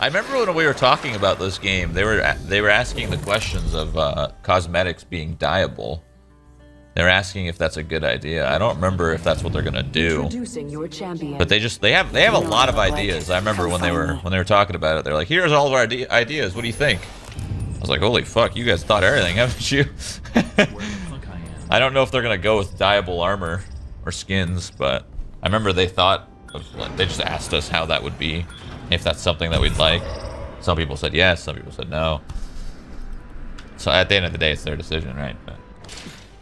I remember when we were talking about this game, they were they were asking the questions of uh, cosmetics being dyeable. They're asking if that's a good idea. I don't remember if that's what they're gonna do. Introducing your champion. But they just they have they have a lot of ideas. I remember when they were when they were talking about it. They're like, "Here's all of our ideas. What do you think?" I was like, "Holy fuck, you guys thought everything, haven't you?" I don't know if they're gonna go with dyeable armor or skins, but I remember they thought of, like, they just asked us how that would be, if that's something that we'd like. Some people said yes, some people said no. So at the end of the day, it's their decision, right? But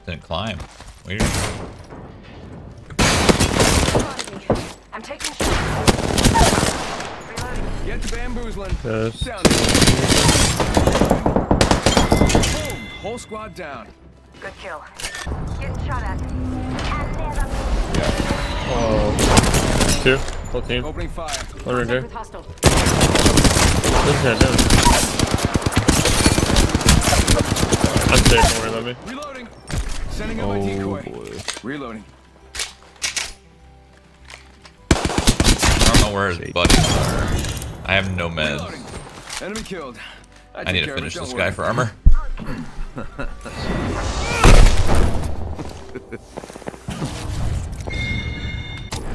didn't climb. Weird. I'm taking shots. Get to bamboozling. Yes. Down. Boom. Whole squad down. Good kill. Getting shot at. Oh. Two. Whole team. Opening fire. One right there. With hostile. This guy down. I'm safe, don't worry about me. Reloading. Sending out my Oh decoy. boy. Reloading. I don't know where his buddies are. I have no meds. Reloading. Enemy killed. I took need to care of it, finish this guy for armor.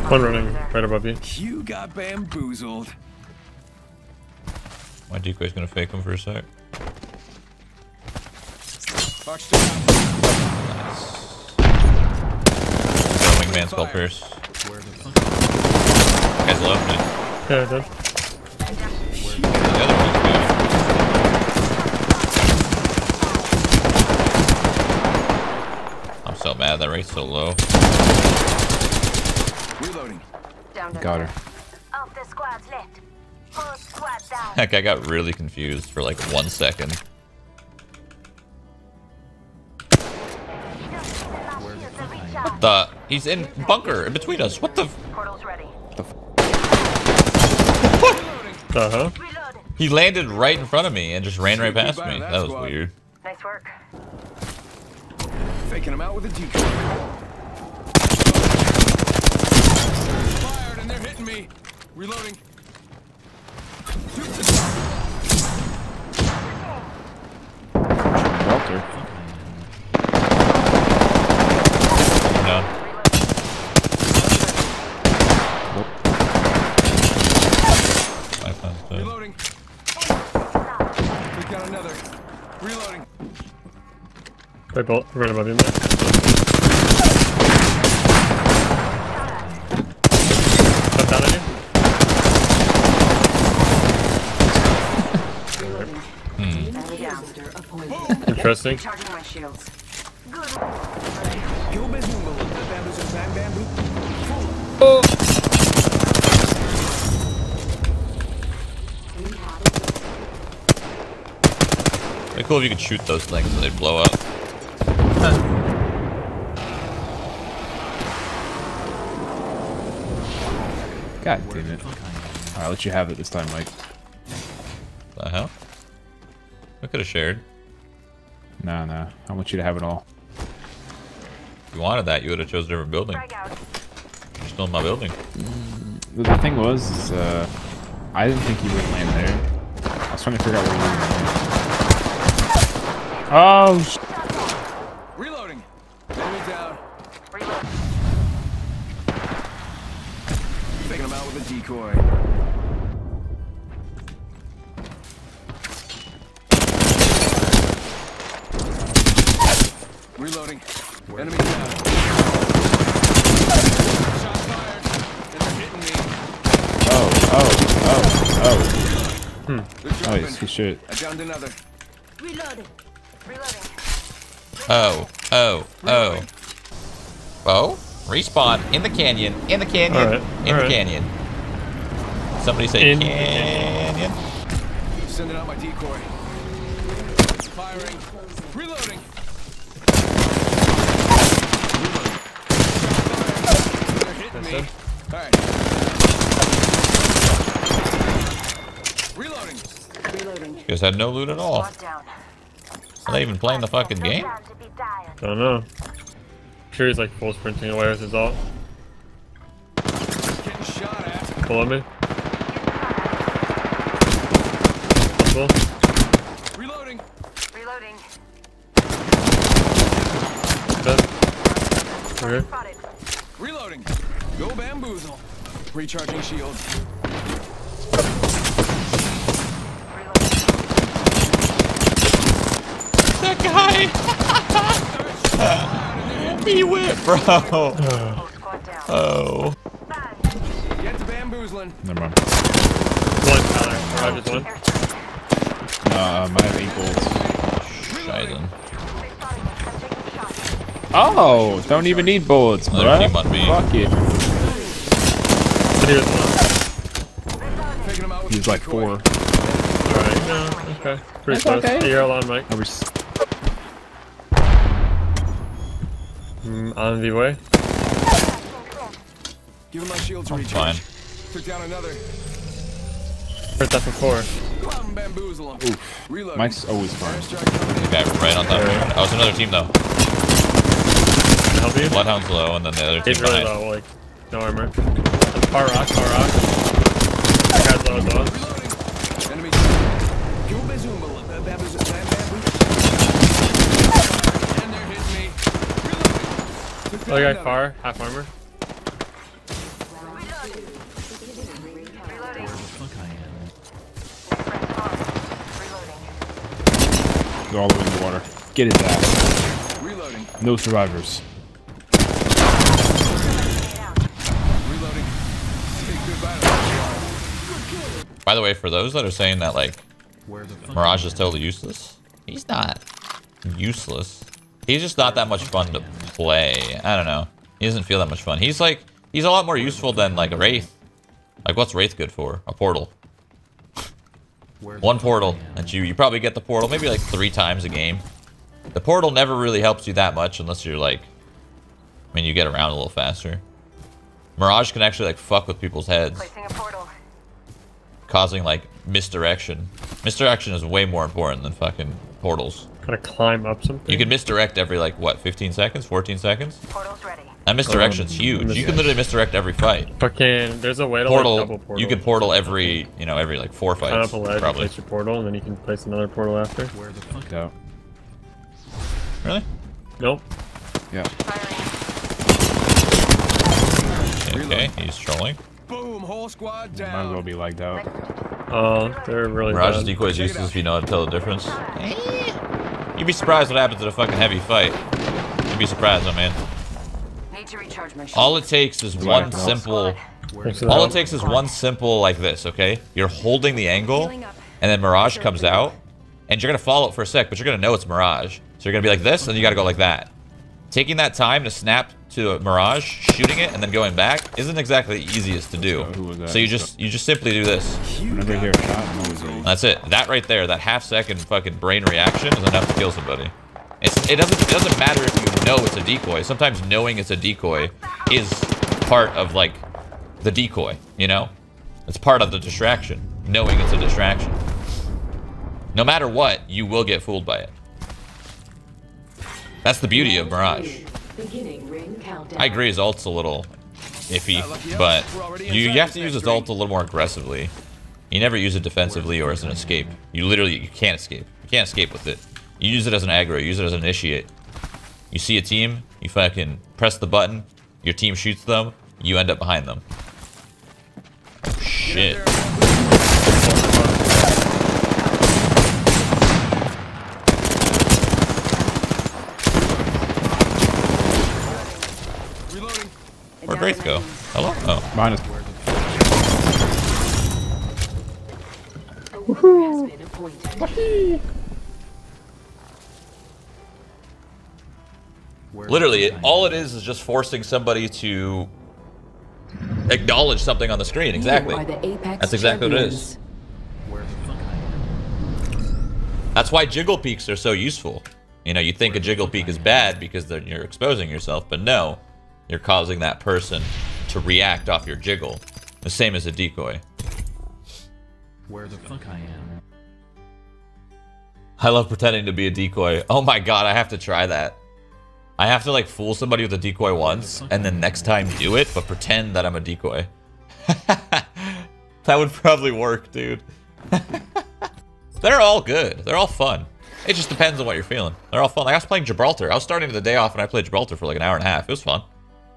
One running right above you. You got bamboozled. My decoy's gonna fake him for a sec. Box down. Got wingman spell pierce. Guys love me. Yeah, done. The other one's good. Mad that rate's so low. Reloading. Down to Got her. Of the squads left. Full squad down. Heck, I got really confused for like one second. The he's in bunker in between us. What the? Portal's ready. Uh huh. He landed right in front of me and just ran right past me. that That was weird. Nice work. Faking him out with a decoy. Fired and they're hitting me. Reloading. Walter. No. Five times dead. Reloading. Took down another. Reloading. Right, bolt. Right above you, man. Down on you. Enemy. Hmm. Interesting. Charging my shields. Yo bezumbo. The bamboozle bam bamboo. It'd be cool if you could shoot those things and they blow up. God damn it. Alright, I'll let you have it this time, Mike. The hell? We could have shared. Nah, nah. I want you to have it all. If you wanted that, you would have chose a different building. You're still in my building. The, the thing was, is, uh, I didn't think you would land there. I was trying to figure out where you were going. Oh, sh Reloading. Enemy down. Reload. Faking him out with decoy. Reloading. Enemy down. Shot fired. And they're hitting me. oh, oh, oh, oh. They're Oh, dropping. yes, good shit. I downed another. Reloading. Reloading. Oh, oh, oh. Oh? Respawn in the canyon, in the canyon, Alright, in the alright. canyon. Somebody say In- canyon. Sending out my decoy. Firing. Reloading. They're hitting me. Alright. Reloading. Reloading. You guys had no loot at all. Squad down. Are they even playing the fucking game? Time to be dying. Don't know. I'm sure he's like full sprinting away with his ult. Getting shot at. Below me. Possible. Reloading. Reloading. Dead. Okay. Reloading. Go bamboozle. Recharging shield. That guy! he whip, bro. Whole. Oh. Get the bamboozling. Never mind. One Tyler. Mirage is one. No, um, I have eight bolts. Scheißen. They spotted me. I'm taking shots. Oh, don't even need bullets, Another bro. team on B. Fuck it. He was him He's like four. Alright, no, okay. Pretty That's close. okay. Hey, you're alone, Mike. I was Mm, on the way. Give him my shield to I'm recharge. fine. Took down another. First up for four. Come on, bamboozle him. Reloading. Mike's always fine. Airstrike coming in. The guy right on top of me. Oh, it's another team though. Can I help you? Bloodhound's low, and then the other team He's really behind. low, like, no armor. Far rock, far rock. That guy's low as well. Reloading. Enemy. Go bazoomble. Baboozle. Bam, bamboozle. And there hit me. Reloading. Other guy another. far, half armor. Reloading. Reloading. Go all the way in the water. Get his ass. Reloading. No survivors. Reloading. Take good battle. By the way, for those that are saying that like Mirage is totally useless, he's not useless. He's just not that much fun to play. I don't know. He doesn't feel that much fun. He's like he's a lot more useful than like a Wraith. Like what's Wraith good for? A portal. One portal, and you you probably get the portal maybe like three times a game. The portal never really helps you that much unless you're like, I mean, you get around a little faster. Mirage can actually like fuck with people's heads Placing a portal. Causing like misdirection. Misdirection is way more important than fucking portals. Gotta climb up something. You can misdirect every like what, 15 seconds, 14 seconds? Portal's ready. That misdirection's Um, huge. You can literally misdirect every fight. Fucking, there's a way to like double Portal, portal. you can portal every, you know, every like four Climb fights, up a ledge, probably. place your portal, and then you can place another portal after. Where the fuck out? Really? Nope. Yeah. Okay, he's trolling. Boom. Whole squad Might as down. well be lagged out. Oh, they're really Mirage's bad. decoy is useless if you know how to tell the difference. Eh. You'd be surprised what happens in a fucking heavy fight. You'd be surprised, man. Need to recharge my shield. All it takes is one simple Thanks for the All it takes is one simple like this, okay? You're holding the angle, and then Mirage comes out, and you're gonna follow it for a sec, but you're gonna know it's Mirage. So you're gonna be like this, and you gotta go like that. Taking that time to snap to a Mirage, shooting it, and then going back isn't exactly the easiest to do. So who was that? So you just you just simply do this. Whenever I hear a shot, I'm always ready. That's it. That right there, that half second fucking brain reaction is enough to kill somebody. It's, it doesn't it doesn't matter if you know it's a decoy. Sometimes knowing it's a decoy is part of like the decoy, you know? It's part of the distraction. Knowing it's a distraction. No matter what, you will get fooled by it. That's the beauty of Mirage. Beginning ring countdown. I agree his ult's a little iffy, but you, you have to use his ult a little more aggressively. You never use it defensively or as an escape. You literally you can't escape. You can't escape with it. You use it as an aggro, you use it as an initiate. You see a team, you fucking press the button, your team shoots them, you end up behind them. Oh, shit. Reloading. Where'd Wraith go? Hello? Oh. Behind us. Has been appointed. Literally, it, all it is is just forcing somebody to acknowledge something on the screen. Exactly. You are the Apex That's exactly what it is. That's why jiggle peeks are so useful. You know, you think a jiggle peek is bad because then you're exposing yourself, but no, you're causing that person to react off your jiggle. The same as a decoy. Where the fuck I am. I love pretending to be a decoy. Oh my god, I have to try that. I have to like fool somebody with a decoy once, and then next time do it, but pretend that I'm a decoy. that would probably work, dude. They're all good. They're all fun. It just depends on what you're feeling. They're all fun. Like I was playing Gibraltar. I was starting the day off and I played Gibraltar for like an hour and a half. It was fun.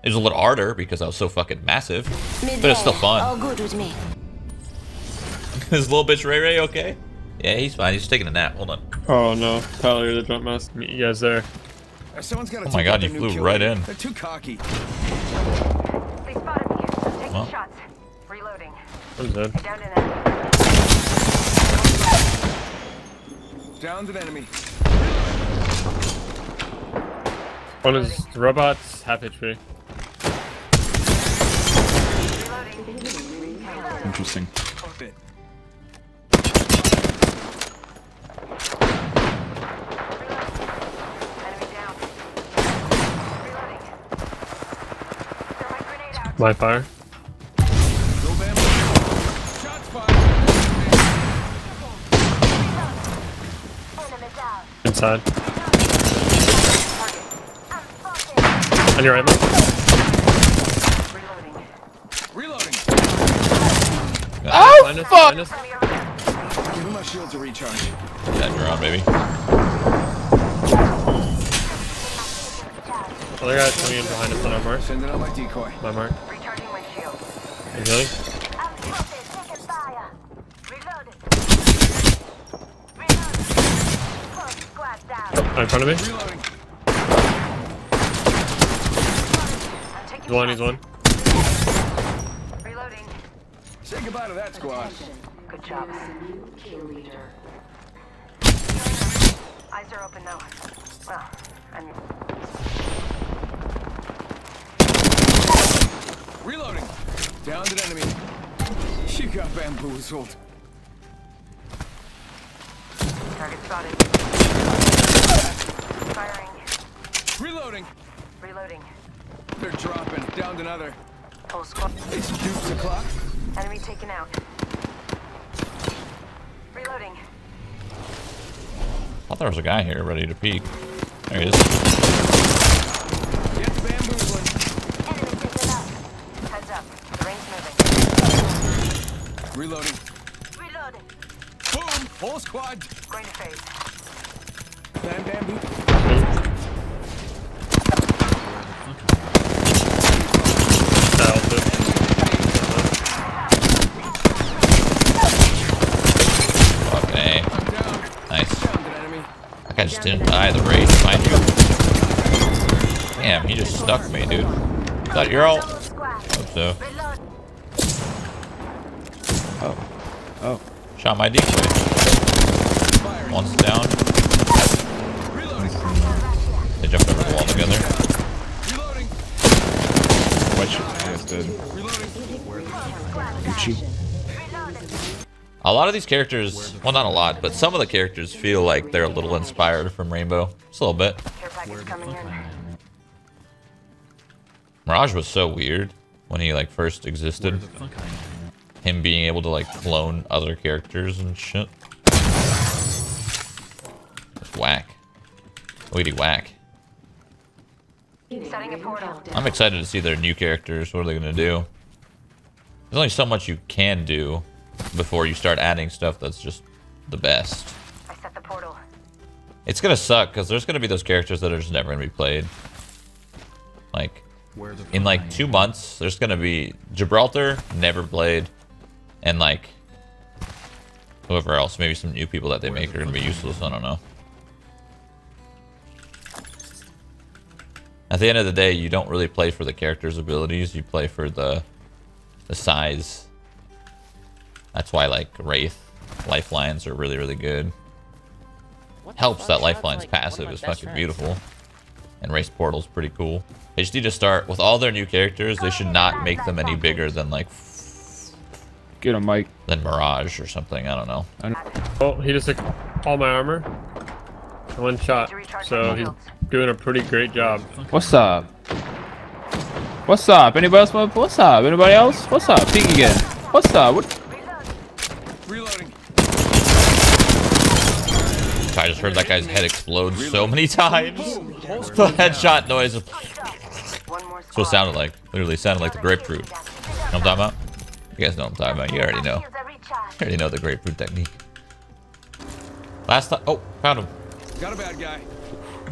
It was a little harder because I was so fucking massive. But it's still fun. All good with me. Is little bitch Ray Ray okay? Yeah, he's fine. He's just taking a nap. Hold on. Oh no, Tyler, the jump mask. Meet you guys there. Uh, Someone's got Oh my God, you flew right in. They're too cocky. They spotted me. I'm taking Well. shots. Reloading. I'm dead. Down to enemy. Downed an enemy. One is robots, half HP. Reloading. Interesting. Bit. Enemy down. Reloading. Throw my grenade out. My fire. Inside. On your right, Mike. Reloading. Reloading. Oh, fuck! Minus. Enemy. Give him my shield to recharge. That around, baby. Other guy coming in behind us on our mark. Sending out my decoy. My mark. Recharging my shield. You healing? I'm spotted. Taking fire. Reloading. Reloading. Close squad down. Oh, in front of me. Reloading. I'm He's one, he's one. Goodbye to that squad. Good job. New kill leader. Eyes are open now. Well, I'm Reloading. Downed an enemy. She got bamboozled. target spotted. Firing. Reloading. Reloading. They're dropping. Downed another. Full squad. It's dukes o'clock. Enemy taken out. Reloading. I thought there was a guy here ready to peek. There he is. Get bamboozling. Enemy taken out. Heads up. The ring's moving. Reloading. Reloading. Boom. Whole squad. Going to phase. Bam bamboo. Dial two. Fuck me. I'm down. Nice. Downed an enemy. That guy just didn't die. The rage behind you. Damn, he just stuck me, dude. Thought you're all. Hope so. Oh. Oh. Shot my decoy. One's down. They jumped over the wall together. Reloading. Shit. Dead. Reloading. A lot of these characters, well, not a lot, but some of the characters feel like they're a little inspired from Rainbow. Just a little bit. Mirage was so weird when he like first existed. Him being able to like clone other characters and shit. Whack. Weedy whack. I'm excited to see their new characters. What are they gonna do? There's only so much you can do before you start adding stuff that's just the best. I set the portal. It's gonna suck because there's gonna be those characters that are just never gonna be played. Like Where the in like two months, there's gonna be Gibraltar never played, and like whoever else, maybe some new people that they make are gonna be useless. I don't know. At the end of the day, you don't really play for the character's abilities. You play for the the size. That's why like Wraith, Lifelines are really really good. Helps that Lifeline's passive is fucking beautiful. And Wraith's Portal's pretty cool. They just need to start with all their new characters. They should not make them any bigger than like Get him, Mike. than Mirage or something. I don't know. Oh, he just took all my armor. One shot. So he's doing a pretty great job. What's up? What's up? Anybody else? What's up? Anybody else? What's up? Peek again. What's up? What? Reloading. I just heard that guy's head explode so many times. Whole The headshot noise. is- One more That's what it sounded like. Literally sounded like the grapefruit. You know what I'm talking about? You guys know what I'm talking about. You already know. Shields are recharged. You already know the grapefruit technique. Last time. Oh, found him. Got a bad guy.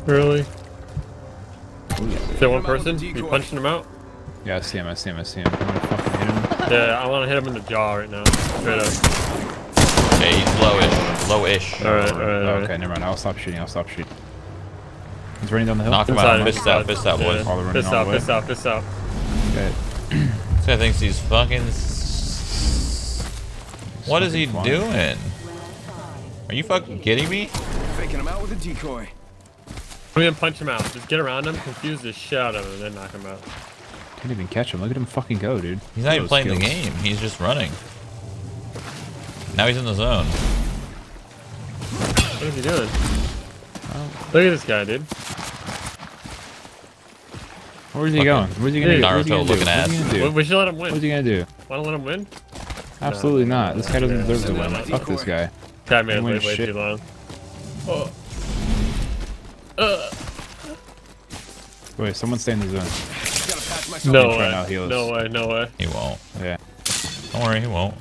Really? Is there one Him out with person? You decoy. punching him out? Yeah, I see him. I see him. I see him. I'm gonna fucking hit him. Yeah, I want to hit him in the jaw right now. Straight up. Okay, he's lowish. Lowish. Alright, alright, Oh, alright. okay, never mind. I'll stop shooting. I'll stop shooting. He's running down the hill. Knock him out. Fist out. inside. Fist out, boys. All the running Fist all out, the way. fist out, fist out. Okay. This guy thinks he's fucking. s- What is he fun. doing? Are you fucking kidding me? Faking him out with a decoy. Don't even punch him out. Just get around him, confuse the shit out of him, and then knock him out. Can't even catch him. Look at him fucking go, dude. He's not even Those playing the game. He's just running. Now he's in the zone. What is he doing? Look at this guy, dude. Where's he going? Where's he gonna Dude, do? Naruto gonna do? looking What's ass. he gonna We, do? we should let him win. What's win. he gonna do? Want to let him win? Absolutely not. This guy doesn't Yeah. deserve to win. Fuck that this guy. That man He waited way shit. too long. oh Wait, someone stay in the zone. Gotta patch. No try way. No way, no way. He won't. Yeah. Don't worry, he won't.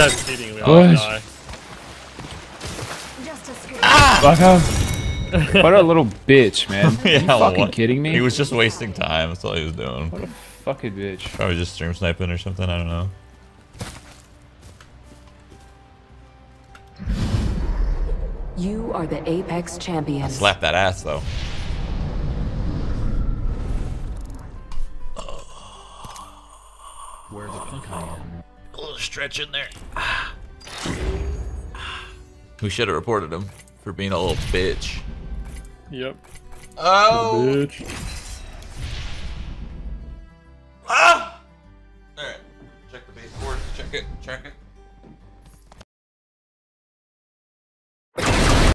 This guy's cheating. We all Boys. die. Just. Fuck him. what a little bitch, man. Are you fucking what? kidding me? He was just wasting time. That's all he was doing. What a fucking bitch. Probably just stream sniping or something. I don't know. You are the Apex champions. Slap that ass though. Stretch in there. We should have reported him for being a little bitch. Yep. Oh. Bitch.